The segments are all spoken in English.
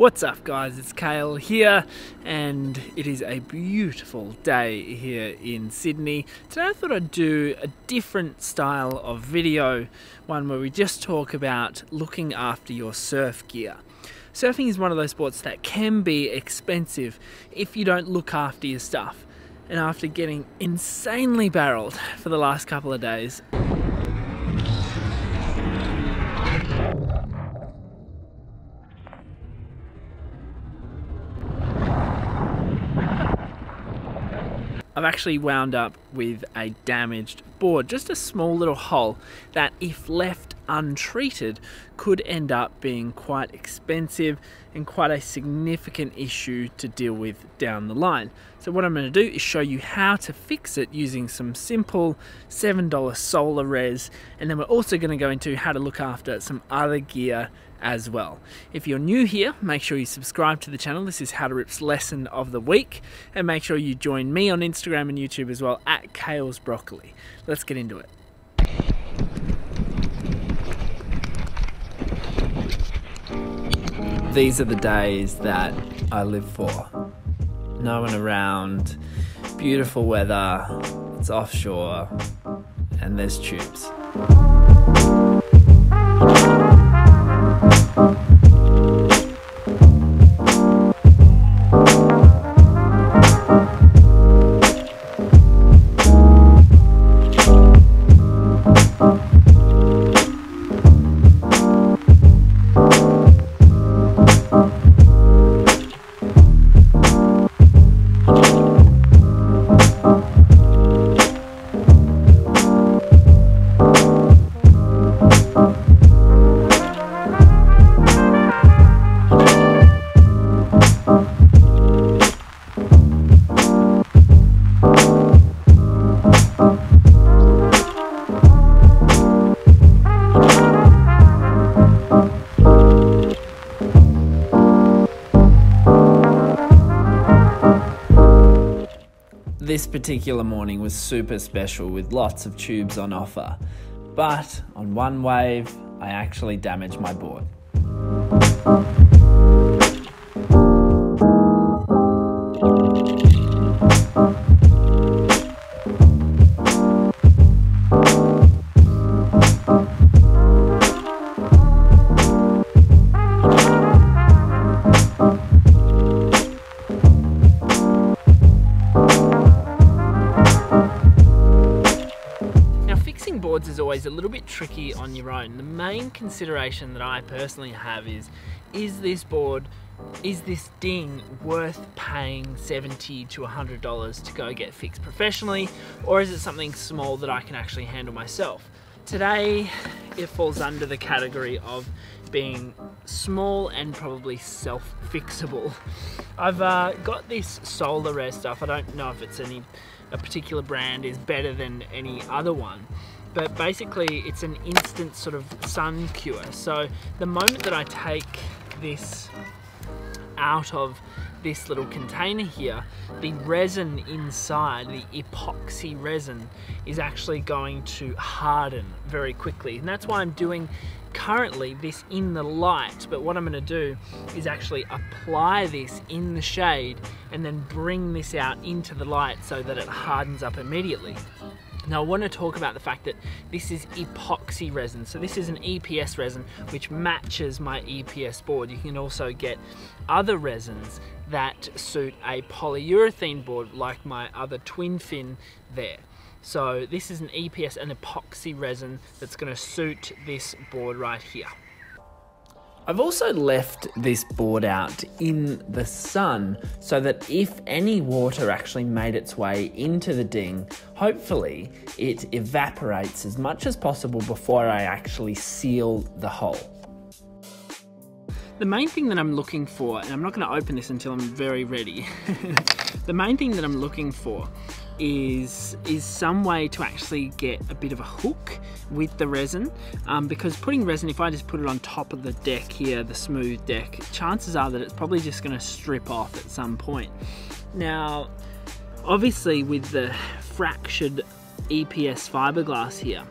What's up guys, it's Kale here and it is a beautiful day here in Sydney. Today I thought I'd do a different style of video, one where we just talk about looking after your surf gear. Surfing is one of those sports that can be expensive if you don't look after your stuff. And after getting insanely barreled for the last couple of days, I've actually wound up with a damaged board, just a small little hole that if left untreated could end up being quite expensive and quite a significant issue to deal with down the line. So what I'm going to do is show you how to fix it using some simple $7 solar res and then we're also going to go into how to look after some other gear as well. If you're new here, make sure you subscribe to the channel. This is How to Rip's lesson of the week. And make sure you join me on Instagram and YouTube as well at Kale's Broccoli. Let's get into it. These are the days that I live for. No one around, beautiful weather, it's offshore, and there's tubes. Thank you. This particular morning was super special with lots of tubes on offer, but on one wave, I actually damaged my board. Boards is always a little bit tricky on your own. The main consideration that I personally have is, is this board, is this ding worth paying 70 to $100 to go get fixed professionally, or is it something small that I can actually handle myself? Today, it falls under the category of being small and probably self-fixable. I've uh, got this Solar Res stuff. I don't know if it's any a particular brand is better than any other one but basically it's an instant sort of sun cure. So the moment that I take this out of this little container here, the resin inside, the epoxy resin, is actually going to harden very quickly. And that's why I'm doing currently this in the light, but what I'm gonna do is actually apply this in the shade and then bring this out into the light so that it hardens up immediately. Now I want to talk about the fact that this is epoxy resin. So this is an EPS resin which matches my EPS board. You can also get other resins that suit a polyurethane board like my other twin fin there. So this is an EPS, an epoxy resin that's going to suit this board right here. I've also left this board out in the sun so that if any water actually made its way into the ding, hopefully it evaporates as much as possible before I actually seal the hole. The main thing that I'm looking for, and I'm not going to open this until I'm very ready, the main thing that I'm looking for is is some way to actually get a bit of a hook with the resin. Um, because putting resin if I just put it on top of the deck here the smooth deck chances are that it's probably just going to strip off at some point. Now obviously with the fractured EPS fiberglass here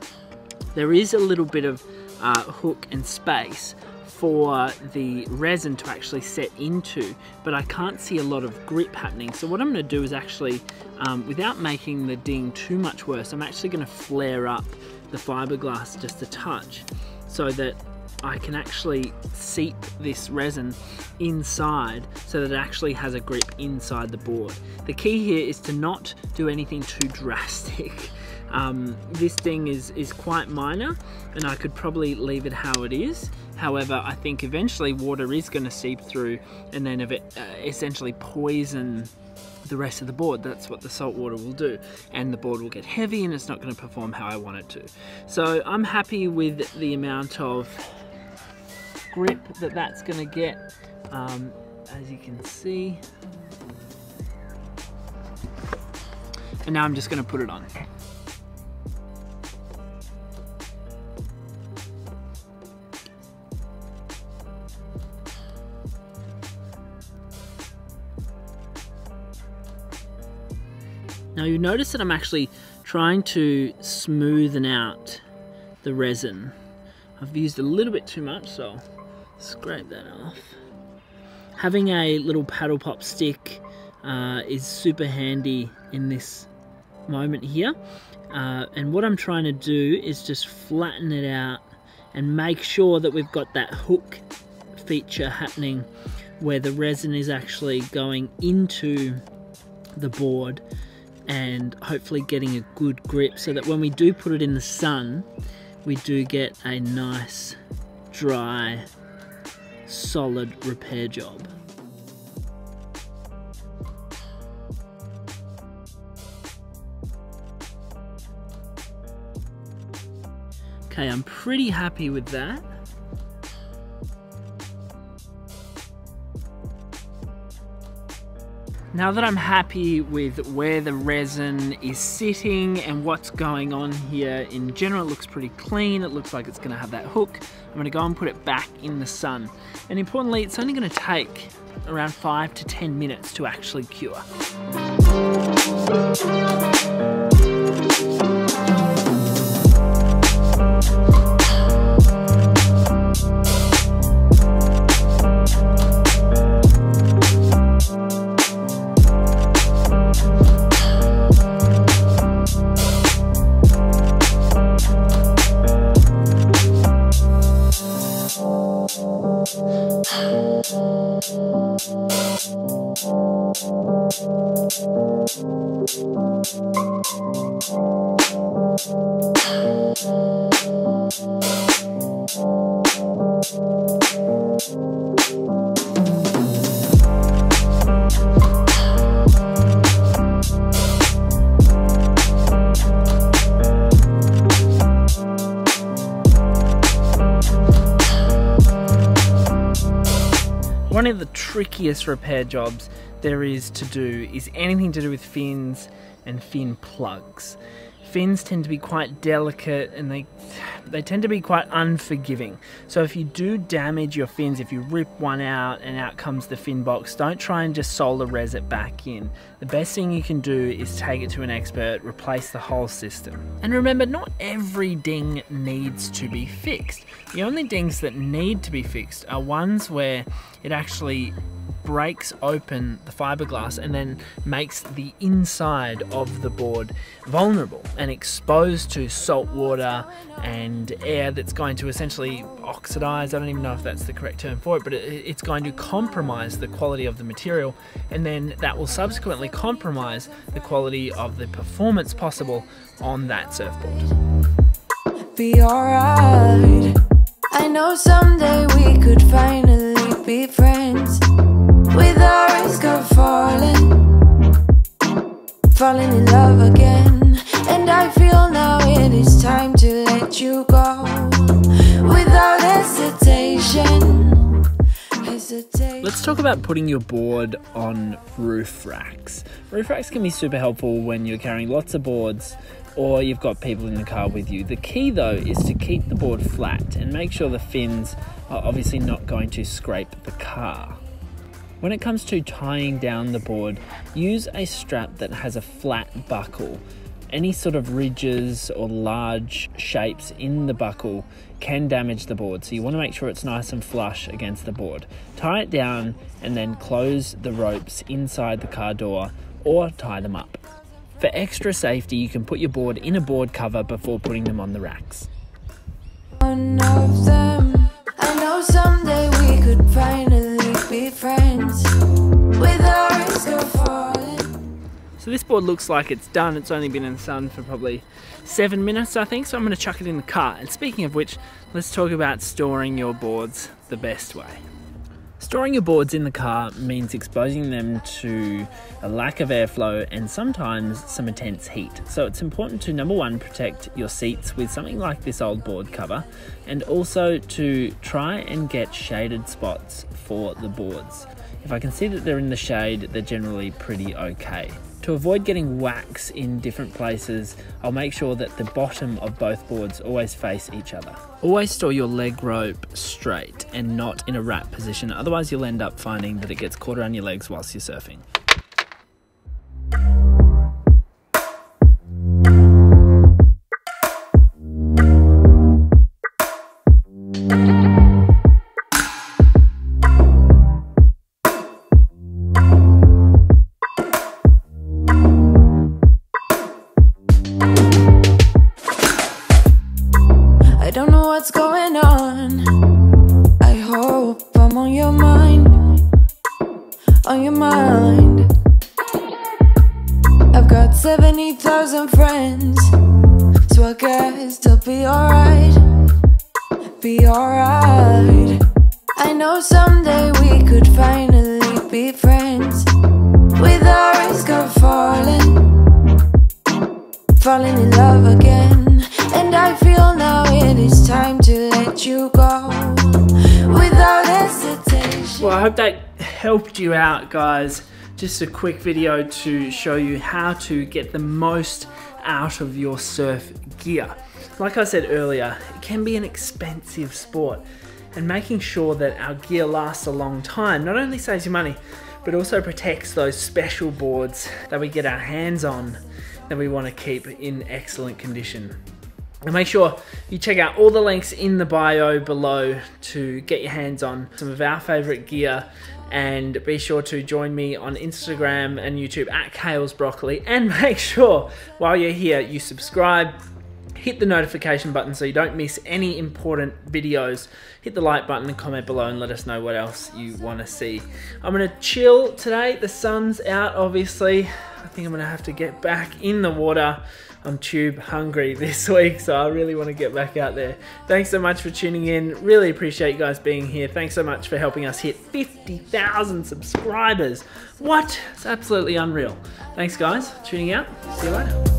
there is a little bit of uh, hook and space for the resin to actually set into, but I can't see a lot of grip happening. So what I'm gonna do is actually, um, without making the ding too much worse, I'm actually gonna flare up the fiberglass just a touch so that I can actually seep this resin inside so that it actually has a grip inside the board. The key here is to not do anything too drastic. Um, this thing is, is quite minor and I could probably leave it how it is. However, I think eventually water is going to seep through and then uh, essentially poison the rest of the board. That's what the salt water will do. And the board will get heavy and it's not going to perform how I want it to. So I'm happy with the amount of grip that that's going to get. Um, as you can see. And now I'm just going to put it on. Now you notice that I'm actually trying to smoothen out the resin. I've used a little bit too much, so I'll scrape that off. Having a little paddle pop stick uh, is super handy in this moment here. Uh, and what I'm trying to do is just flatten it out and make sure that we've got that hook feature happening where the resin is actually going into the board and hopefully getting a good grip so that when we do put it in the sun we do get a nice dry solid repair job. Okay, I'm pretty happy with that. Now that I'm happy with where the resin is sitting and what's going on here, in general it looks pretty clean, it looks like it's gonna have that hook. I'm gonna go and put it back in the sun. And importantly, it's only gonna take around five to 10 minutes to actually cure. One of the trickiest repair jobs there is to do is anything to do with fins and fin plugs. Fins tend to be quite delicate and they they tend to be quite unforgiving. So if you do damage your fins, if you rip one out and out comes the fin box, don't try and just solar res it back in. The best thing you can do is take it to an expert, replace the whole system. And remember, not every ding needs to be fixed. The only dings that need to be fixed are ones where it actually breaks open the fiberglass and then makes the inside of the board vulnerable and exposed to salt water and air that's going to essentially oxidize. I don't even know if that's the correct term for it, but it's going to compromise the quality of the material and then that will subsequently compromise the quality of the performance possible on that surfboard. Be alright. I know someday we could finally be friends. With a risk of falling Falling in love again. And I feel now it is time to let you go. Without hesitation Let's talk about putting your board on roof racks. Roof racks can be super helpful when you're carrying lots of boards or you've got people in the car with you. The key though is to keep the board flat and make sure the fins are obviously not going to scrape the car. When it comes to tying down the board, use a strap that has a flat buckle. Any sort of ridges or large shapes in the buckle can damage the board. So you want to make sure it's nice and flush against the board. Tie it down and then close the ropes inside the car door or tie them up. For extra safety, you can put your board in a board cover before putting them on the racks. So this board looks like it's done. It's only been in the sun for probably seven minutes, I think. So I'm going to chuck it in the car. And speaking of which, let's talk about storing your boards the best way. Storing your boards in the car means exposing them to a lack of airflow and sometimes some intense heat. So it's important to number one, protect your seats with something like this old board cover, and also to try and get shaded spots for the boards. If I can see that they're in the shade, they're generally pretty okay. To avoid getting wax in different places, I'll make sure that the bottom of both boards always face each other. Always store your leg rope straight and not in a wrap position, otherwise you'll end up finding that it gets caught around your legs whilst you're surfing. 70,000 friends. So I guess they'll be alright. Be alright. I know someday we could finally be friends. Without risk of falling. Falling in love again. And I feel now it is time to let you go. Without hesitation. Well, I hope that helped you out, guys. Just a quick video to show you how to get the most out of your surf gear. Like I said earlier, it can be an expensive sport, and making sure that our gear lasts a long time not only saves you money, but also protects those special boards that we get our hands on that we want to keep in excellent condition. And make sure you check out all the links in the bio below to get your hands on some of our favorite gear. And be sure to join me on Instagram and YouTube at Kales Broccoli. And make sure while you're here you subscribe hit the notification button so you don't miss any important videos. Hit the like button and comment below and let us know what else you want to see. I'm gonna chill today. The sun's out obviously i think i'm gonna have to get back in the water. I'm tube hungry this week so i really want to get back out there. Thanks so much for tuning in. Really appreciate you guys being here. Thanks so much for helping us hit 50000 subscribers. What? It's absolutely unreal. Thanks guys tuning out. See you later